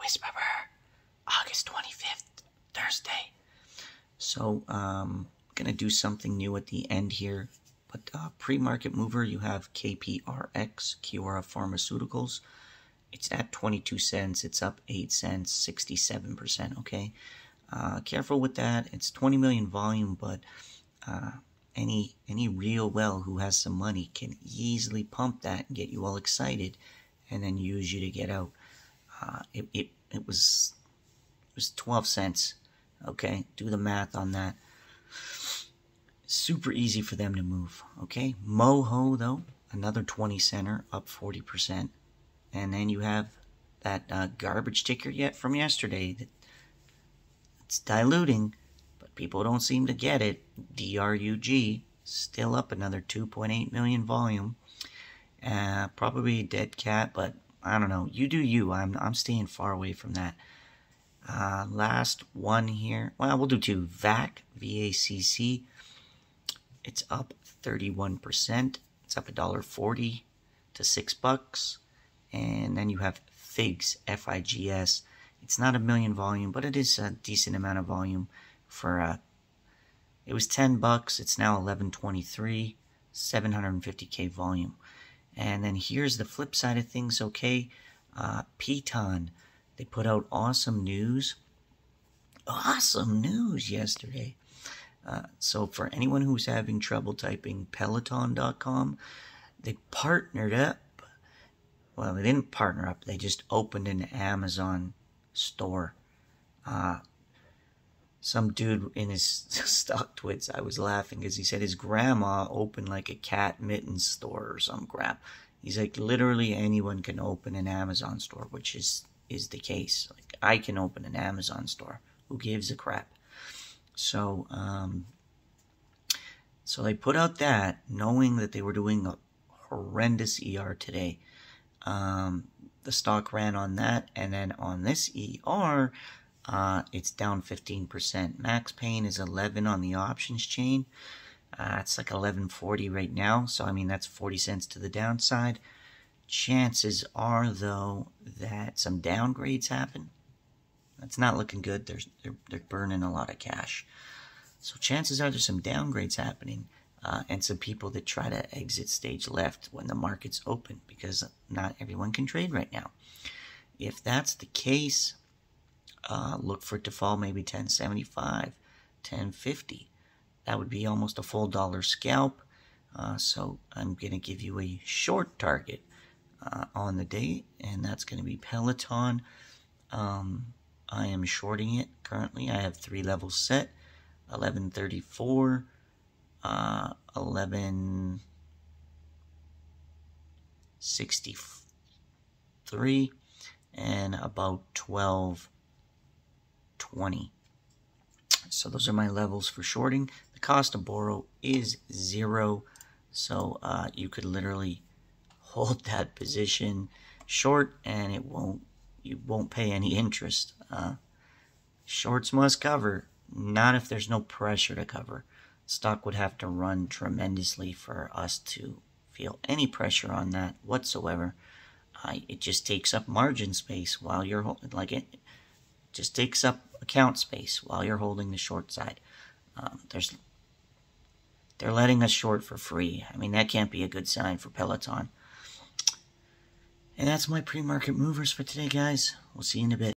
Whisperer, August 25th, Thursday. So, um, gonna do something new at the end here. But uh, pre-market mover, you have KPRX, Kiora Pharmaceuticals. It's at 22 cents. It's up 8 cents, 67%, okay? Uh, careful with that. It's 20 million volume, but uh, any any real well who has some money can easily pump that and get you all excited and then use you to get out. Uh, it, it, it was it was 12 cents. Okay, do the math on that. Super easy for them to move. Okay, Moho though, another 20 center, up 40%. And then you have that uh, garbage ticker yet from yesterday. It's diluting, but people don't seem to get it. DRUG, still up another 2.8 million volume. Uh, probably a dead cat, but I don't know. You do you. I'm I'm staying far away from that. Uh, last one here. Well, we'll do two. VAC, V-A-C-C. It's up 31%. It's up a dollar forty to six bucks. And then you have Figs, F-I-G-S. It's not a million volume, but it is a decent amount of volume for uh it was 10 bucks, it's now 1123, 750k volume. And then here's the flip side of things, okay? Uh, Piton, they put out awesome news. Awesome news yesterday. Uh, so for anyone who's having trouble typing Peloton.com, they partnered up. Well, they didn't partner up. They just opened an Amazon store. Uh, some dude in his StockTwits, I was laughing because he said his grandma opened like a cat mittens store or some crap. He's like, literally anyone can open an Amazon store, which is is the case. Like I can open an Amazon store. Who gives a crap? So, um, so they put out that knowing that they were doing a horrendous ER today. Um, the stock ran on that, and then on this ER, uh, it's down 15%. Max pain is 11 on the options chain. Uh, it's like 1140 right now, so I mean that's 40 cents to the downside. Chances are, though, that some downgrades happen. That's not looking good. They're, they're, they're burning a lot of cash. So chances are there's some downgrades happening uh, and some people that try to exit stage left when the market's open because not everyone can trade right now. If that's the case, uh, look for it to fall maybe 1075, 1050. That would be almost a full dollar scalp. Uh, so I'm going to give you a short target uh, on the day, and that's going to be Peloton. Um, I am shorting it currently. I have three levels set 1134, uh, 1163, and about 1220. So those are my levels for shorting. The cost to borrow is zero, so uh, you could literally hold that position short and it won't you won't pay any interest. Uh, shorts must cover, not if there's no pressure to cover. Stock would have to run tremendously for us to feel any pressure on that whatsoever. Uh, it just takes up margin space while you're holding, like it just takes up account space while you're holding the short side. Um, there's they're letting us short for free. I mean, that can't be a good sign for Peloton. And that's my pre-market movers for today, guys. We'll see you in a bit.